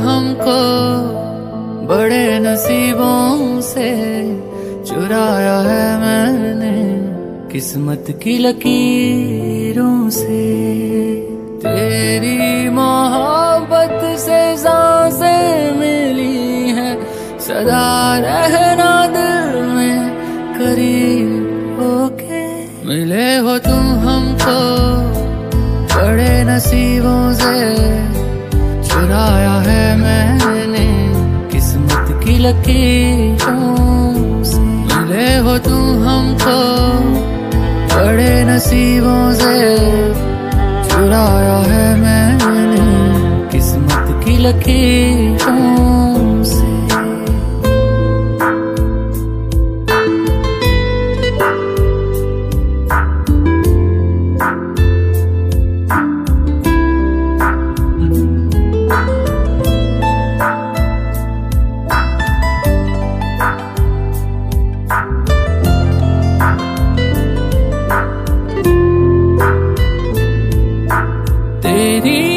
हमको बड़े नसीबों से। चुराया है मैंने किस्मत की लकीरों से। तेरी मोहब्बत से साँसें मिली हैं, सदा रहना दिल में करीब होके। मिले हो तुम हमको बड़े नसीबों से। चुराया है मैंने किस्मत की लकीरों से। मिले हो तुम हमको बड़े नसीबों से। चुराया है मैंने किस्मत की लकीर pedir.